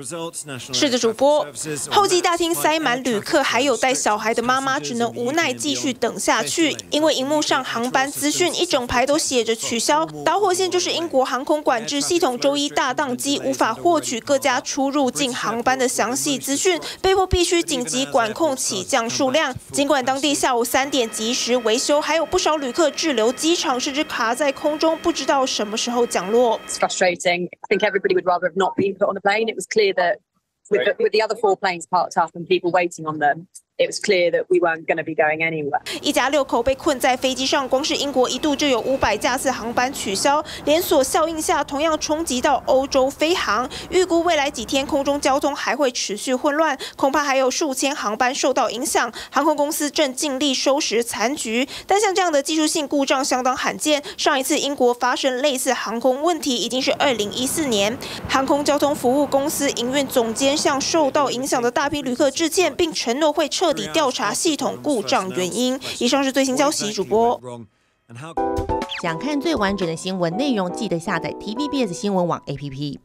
是的，主播。候机大厅塞满旅客，还有带小孩的妈妈，只能无奈继续等下去，因为荧幕上航班资讯一整排都写着取消。导火线就是英国航空管制系统周一大宕机，无法获取各家出入境航班的详细资讯，被迫必须紧急管控起降数量。尽管当地下午三点及时维修，还有不少旅客滞留机场，甚至卡在空中，不知道什么时候降落。Frustrating. I think everybody would rather have not been put on the plane. It was clear that with, the, with the other four planes parked up and people waiting on them, it was clear that we weren't going to be going anywhere. 一家六口被困在飞机上，光是英国一度就有五百架次航班取消，连锁效应下同样冲击到欧洲飞航。预估未来几天空中交通还会持续混乱，恐怕还有数千航班受到影响。航空公司正尽力收拾残局，但像这样的技术性故障相当罕见。上一次英国发生类似航空问题已经是二零一四年。航空交通服务公司营运总监向受到影响的大批旅客致歉，并承诺会彻。彻底调查系统故障原因。以上是最新消息，主播。想看最完整的新闻内容，记得下载 TVBS 新闻网 APP。